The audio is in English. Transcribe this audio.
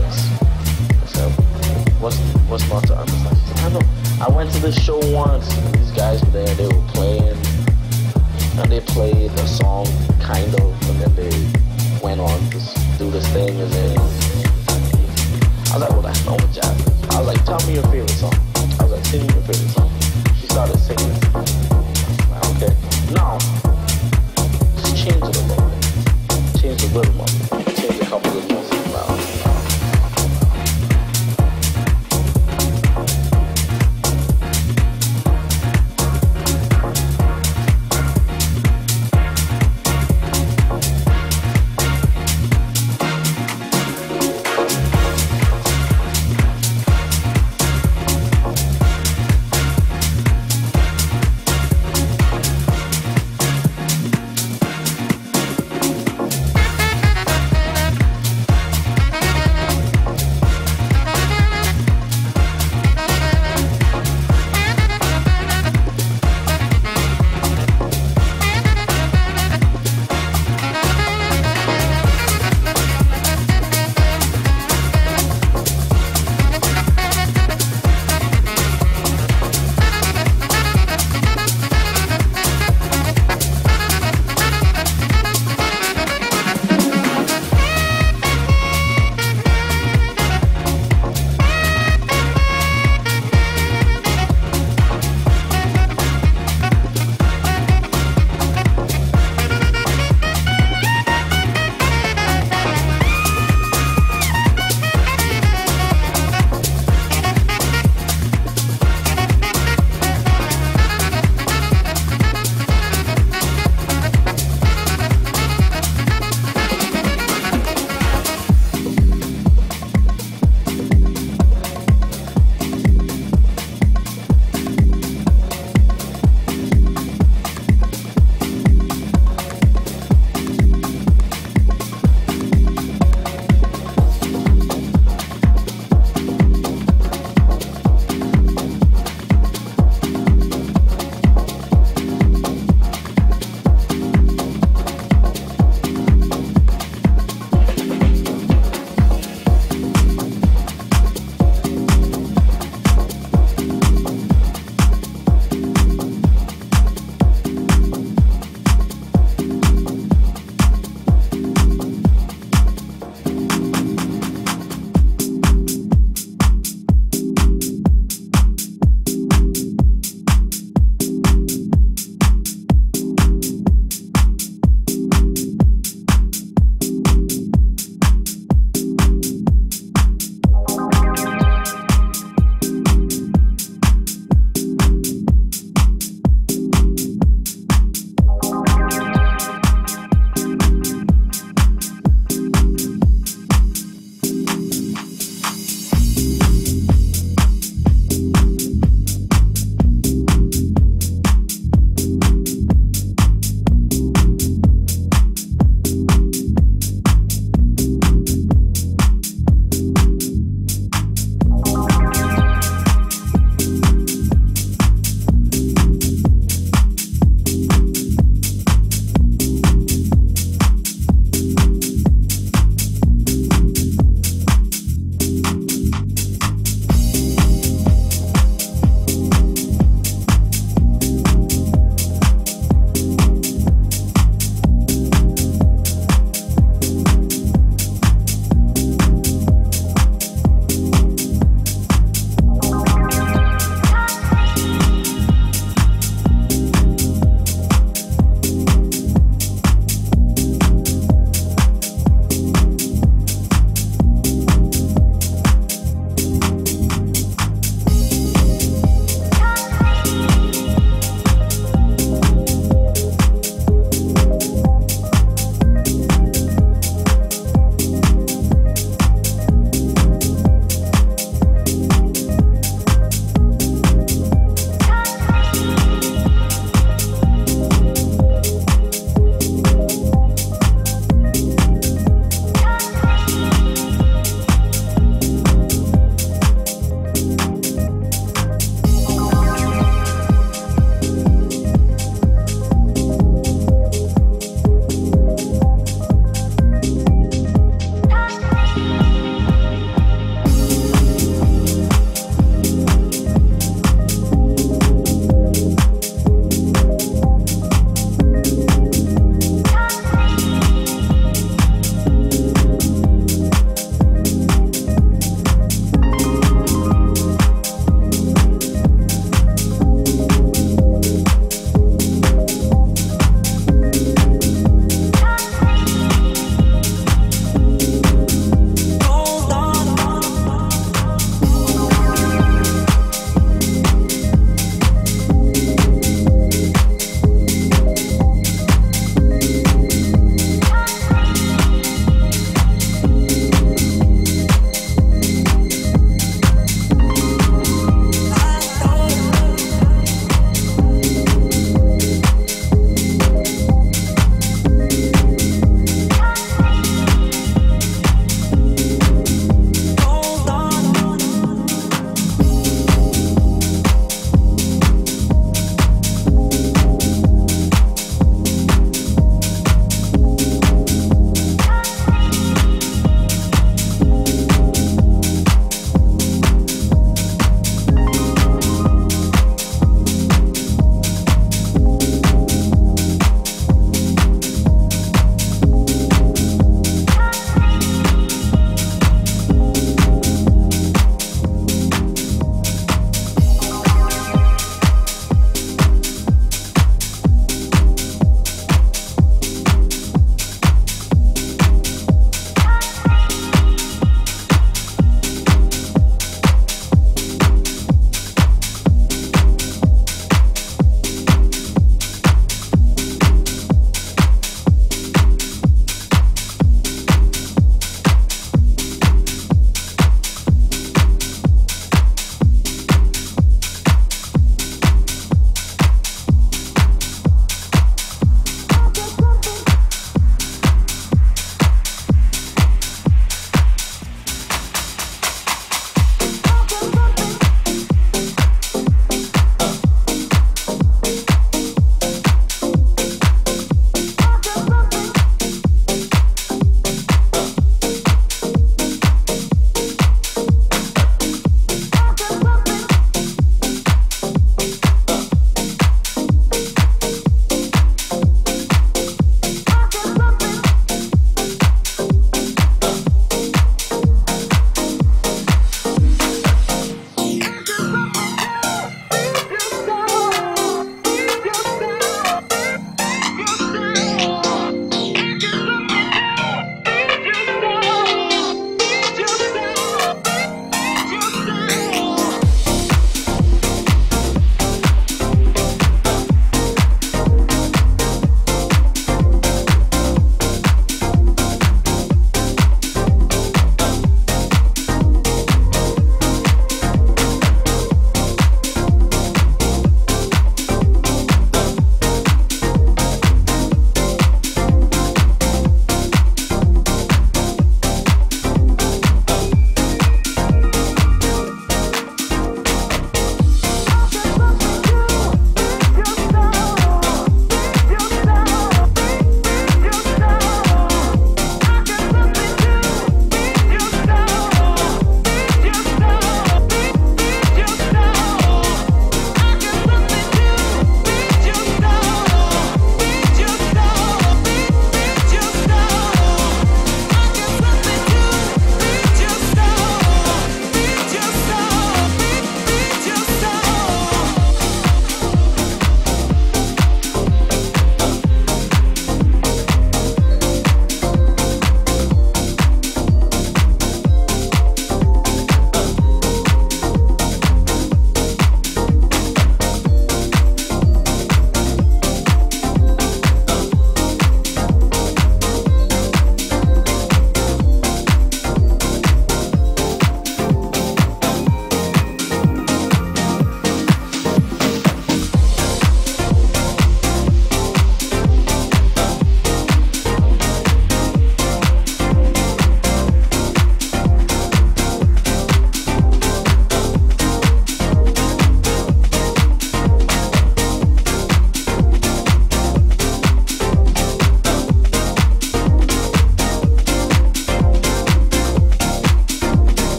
nice. So what's what's not to understand? I know. I went to this show once. these guys were there. They were playing, and they played the song kind of, and then they went on to do this thing, and then I was like, well, that's not what jazz is. I was like, tell me your favorite song. I was like, sing me your favorite song. She started singing. Like, okay. Now, just change it a little bit. Change the rhythm of it. Change a couple of notes.